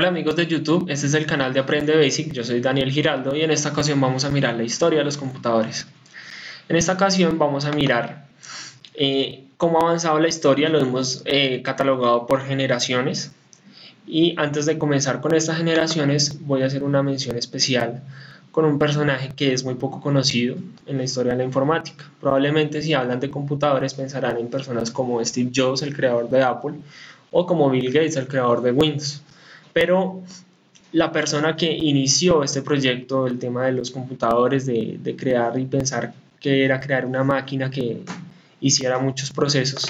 Hola amigos de YouTube, este es el canal de Aprende Basic, yo soy Daniel Giraldo y en esta ocasión vamos a mirar la historia de los computadores. En esta ocasión vamos a mirar eh, cómo ha avanzado la historia, lo hemos eh, catalogado por generaciones y antes de comenzar con estas generaciones voy a hacer una mención especial con un personaje que es muy poco conocido en la historia de la informática. Probablemente si hablan de computadores pensarán en personas como Steve Jobs, el creador de Apple, o como Bill Gates, el creador de Windows. Pero la persona que inició este proyecto, el tema de los computadores, de, crear y pensar que era crear una máquina que hiciera muchos procesos,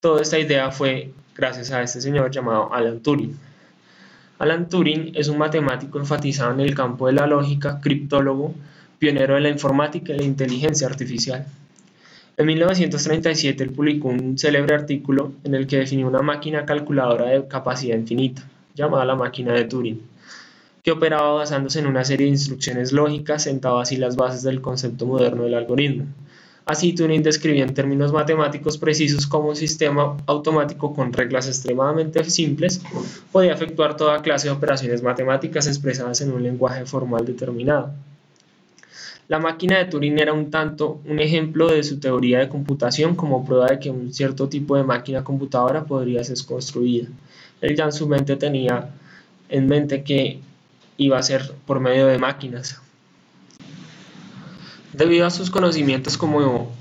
toda esta idea fue gracias a este señor llamado Alan Turing. Alan Turing es un matemático enfatizado en el campo de la lógica, criptólogo, pionero de la informática y la inteligencia artificial. En 1937 él publicó un célebre artículo en el que definió una máquina calculadora de capacidad infinita, llamada la máquina de Turing, que operaba basándose en una serie de instrucciones lógicas, sentaba así las bases del concepto moderno del algoritmo. Así Turing describía en términos matemáticos precisos cómo un sistema automático con reglas extremadamente simples podía efectuar toda clase de operaciones matemáticas expresadas en un lenguaje formal determinado. La máquina de Turing era un tanto un ejemplo de su teoría de computación como prueba de que un cierto tipo de máquina computadora podría ser construida. Él ya en su mente tenía en mente que iba a ser por medio de máquinas, Debido a sus conocimientos como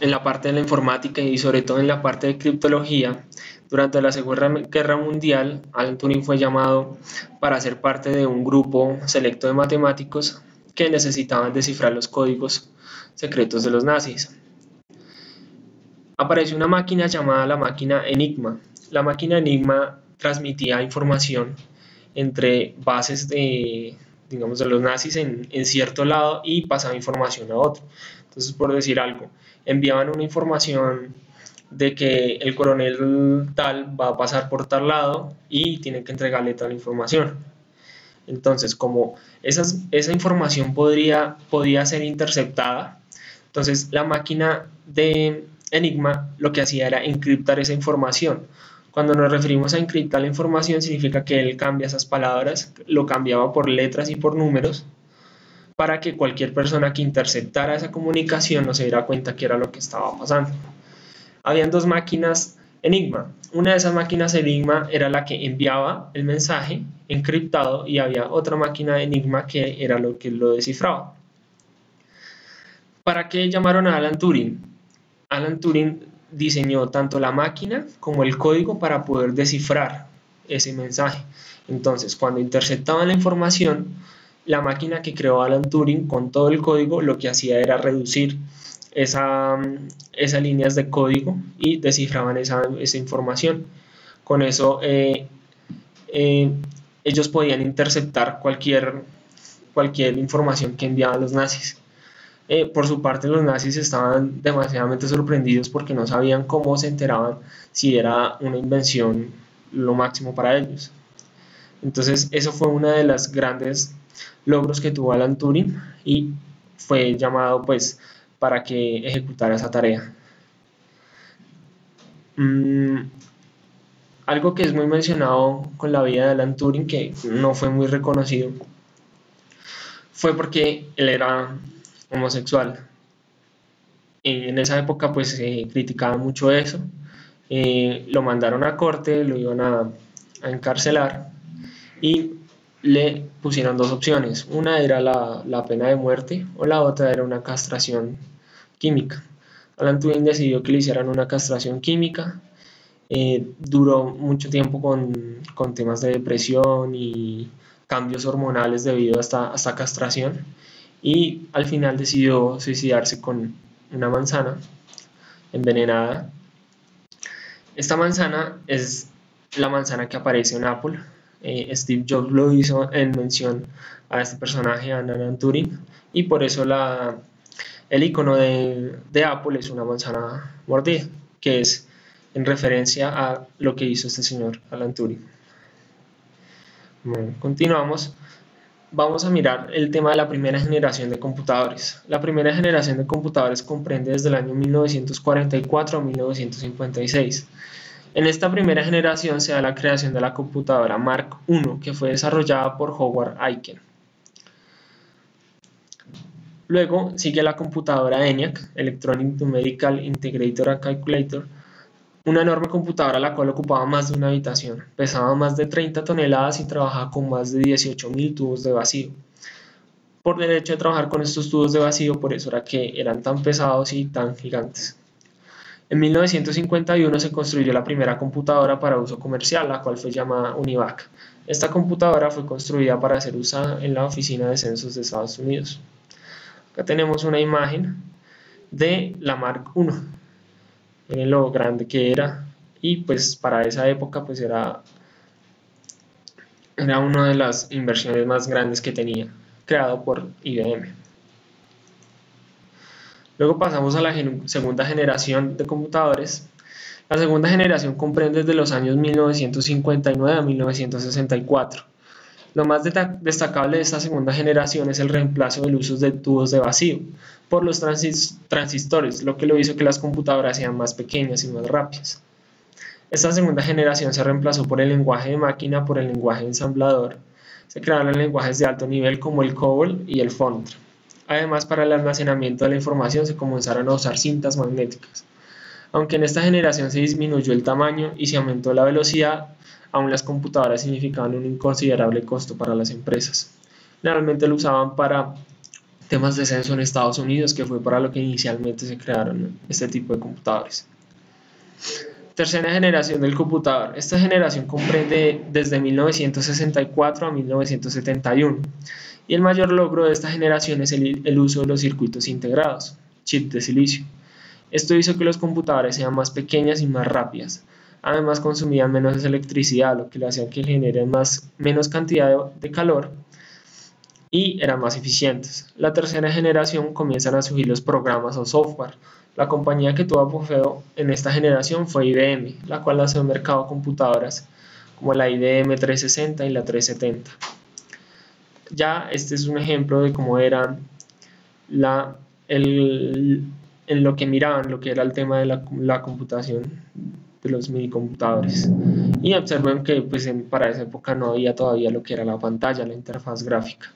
en la parte de la informática y sobre todo en la parte de criptología, durante la Segunda Guerra Mundial, Alan Turing fue llamado para ser parte de un grupo selecto de matemáticos que necesitaban descifrar los códigos secretos de los nazis. Apareció una máquina llamada la máquina Enigma. La máquina Enigma transmitía información entre bases de, digamos, de los nazis en, cierto lado y pasaba información a otro. Entonces, por decir algo, enviaban una información de que el coronel tal va a pasar por tal lado y tiene que entregarle tal información. Entonces, como esas, esa información podría, podía ser interceptada, entonces la máquina de Enigma lo que hacía era encriptar esa información. Cuando nos referimos a encriptar la información significa que él cambia esas palabras, lo cambiaba por letras y por números para que cualquier persona que interceptara esa comunicación no se diera cuenta que era lo que estaba pasando. Habían dos máquinas Enigma. Una de esas máquinas Enigma era la que enviaba el mensaje encriptado y había otra máquina Enigma que era lo que lo descifraba. ¿Para qué llamaron a Alan Turing? Alan Turing diseñó tanto la máquina como el código para poder descifrar ese mensaje. Entonces, cuando interceptaban la información, la máquina que creó Alan Turing con todo el código lo que hacía era reducir esa, esas líneas de código y descifraban esa, esa información. Con eso eh, eh, ellos podían interceptar cualquier, cualquier información que enviaban los nazis. Eh, por su parte, los nazis estaban demasiadamente sorprendidos porque no sabían cómo se enteraban si era una invención lo máximo para ellos. Entonces, eso fue una de las grandes logros que tuvo Alan Turing y fue llamado pues para que ejecutara esa tarea. Mm, algo que es muy mencionado con la vida de Alan Turing que no fue muy reconocido fue porque él era homosexual. En esa época pues se criticaba mucho eso. Eh, lo mandaron a corte, lo iban a, encarcelar y le pusieron dos opciones. Una era la, la, pena de muerte o la otra era una castración química. Alan Turing decidió que le hicieran una castración química. Eh, duró mucho tiempo con, con, temas de depresión y cambios hormonales debido a esta, a esta castración y al final decidió suicidarse con una manzana envenenada. Esta manzana es la manzana que aparece en Apple. Eh, Steve Jobs lo hizo en mención a este personaje, a Alan Turing, y por eso la, el icono de, de Apple es una manzana mordida, que es en referencia a lo que hizo este señor Alan Turing. Bueno, continuamos vamos a mirar el tema de la primera generación de computadores. La primera generación de computadores comprende desde el año 1944 a 1956 En esta primera generación se da la creación de la computadora Mark I, que fue desarrollada por Howard Aiken. Luego sigue la computadora ENIAC, Electronic Numerical Integrator Calculator, una enorme computadora la cual ocupaba más de una habitación, pesaba más de 30 toneladas y trabajaba con más de 18.000 tubos de vacío. Por derecho de trabajar con estos tubos de vacío, por eso era que eran tan pesados y tan gigantes. En 1951 se construyó la primera computadora para uso comercial, la cual fue llamada UNIVAC. Esta computadora fue construida para ser usada en la Oficina de Censos de Estados Unidos. Acá tenemos una imagen de la Mark I. Miren lo grande que era. Y pues para esa época pues era, era una de las inversiones más grandes que tenía, creado por IBM. Luego pasamos a la segunda generación de computadores. La segunda generación comprende desde los años 1959 a 1964 lo más destacable de esta segunda generación es el reemplazo del uso de tubos de vacío por los transistores, lo que lo hizo que las computadoras sean más pequeñas y más rápidas. Esta segunda generación se reemplazó por el lenguaje de máquina por el lenguaje ensamblador. Se crearon lenguajes de alto nivel como el COBOL y el Fortran. Además, para el almacenamiento de la información se comenzaron a usar cintas magnéticas. Aunque en esta generación se disminuyó el tamaño y se aumentó la velocidad, aún las computadoras significaban un inconsiderable costo para las empresas. Generalmente lo usaban para temas de censo en Estados Unidos, que fue para lo que inicialmente se crearon este tipo de computadores. Tercera generación del computador. Esta generación comprende desde 1964 a 1971 y el mayor logro de esta generación es el, el uso de los circuitos integrados, chip de silicio. Esto hizo que los computadores sean más pequeñas y más rápidas, Además consumían menos electricidad, lo que le hacía que generen más, menos cantidad de, calor y eran más eficientes. La tercera generación comienzan a surgir los programas o software. La compañía que tuvo apogeo en esta generación fue IBM, la cual lanzó al mercado computadoras como la IBM 360 y la 370. Ya este es un ejemplo de cómo era la, el, en lo que miraban, lo que era el tema de la, la computación de los computadores y observen que pues para esa época no había todavía lo que era la pantalla, la interfaz gráfica.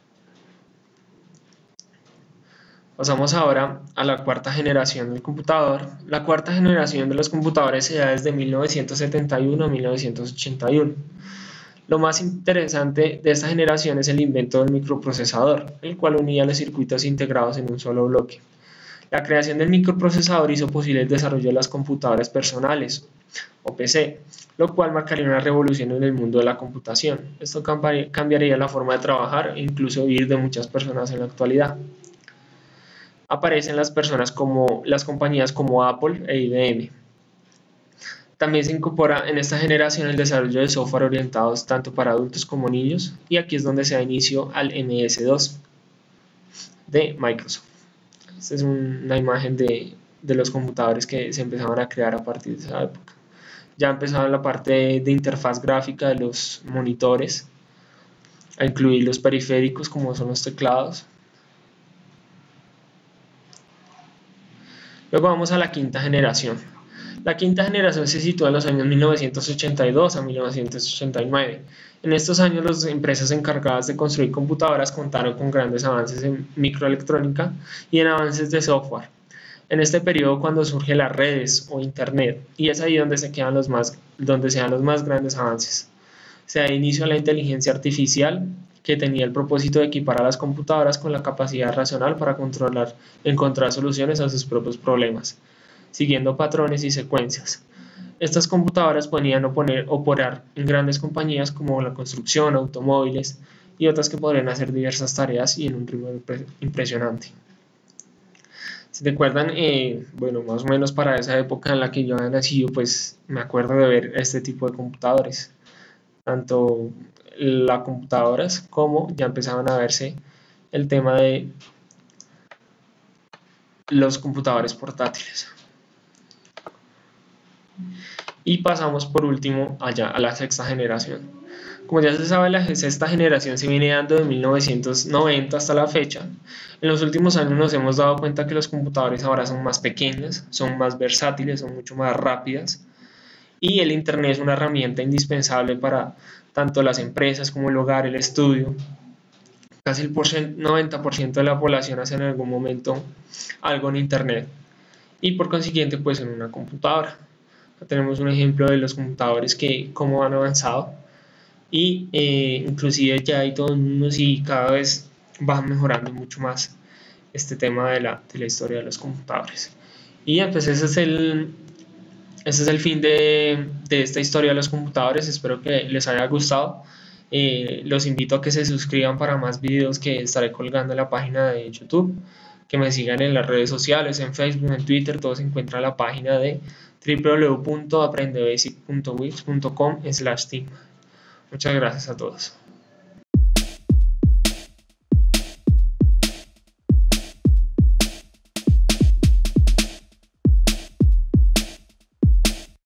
Pasamos ahora a la cuarta generación del computador. La cuarta generación de los computadores se da desde 1971 a 1981. Lo más interesante de esta generación es el invento del microprocesador, el cual unía los circuitos integrados en un solo bloque. La creación del microprocesador hizo posible el desarrollo de las computadoras personales, o PC, lo cual marcaría una revolución en el mundo de la computación. Esto cambiaría la forma de trabajar e incluso vivir de muchas personas en la actualidad. Aparecen las personas como las compañías como Apple e IBM. También se incorpora en esta generación el desarrollo de software orientados tanto para adultos como niños y aquí es donde se da inicio al MS2 de Microsoft. Esta es una imagen de, de los computadores que se empezaban a crear a partir de esa época ya empezaba la parte de interfaz gráfica de los monitores, a incluir los periféricos como son los teclados. Luego vamos a la quinta generación. La quinta generación se sitúa en los años 1982 a 1989. En estos años las empresas encargadas de construir computadoras contaron con grandes avances en microelectrónica y en avances de software en este periodo cuando surgen las redes o internet y es ahí donde se quedan los más donde dan los más grandes avances. Se da inicio a la inteligencia artificial que tenía el propósito de equipar a las computadoras con la capacidad racional para controlar, encontrar soluciones a sus propios problemas, siguiendo patrones y secuencias. Estas computadoras podían oponer, operar en grandes compañías como la construcción, automóviles y otras que podrían hacer diversas tareas y en un ritmo impresionante. Si te acuerdan, eh, bueno, más o menos para esa época en la que yo había nacido, pues me acuerdo de ver este tipo de computadores. Tanto las computadoras como ya empezaban a verse el tema de los computadores portátiles. Y pasamos por último allá a la sexta generación. Como ya se sabe, la sexta generación se viene dando de 1990 hasta la fecha. En los últimos años nos hemos dado cuenta que los computadores ahora son más pequeños, son más versátiles, son mucho más rápidas y el Internet es una herramienta indispensable para tanto las empresas como el hogar, el estudio. Casi el 90% de la población hace en algún momento algo en Internet y por consiguiente pues en una computadora. Tenemos un ejemplo de los computadores que cómo han avanzado y eh, inclusive ya hay todos y cada vez van mejorando mucho más este tema de la, de la historia de los computadores. Y pues ese es el, ese es el fin de, de, esta historia de los computadores. Espero que les haya gustado. Eh, los invito a que se suscriban para más videos que estaré colgando en la página de YouTube. Que me sigan en las redes sociales, en Facebook, en Twitter. Todo se encuentra en la página de www.aprendebasic.wix.com slash Muchas gracias a todos.